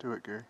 Do it, Gary.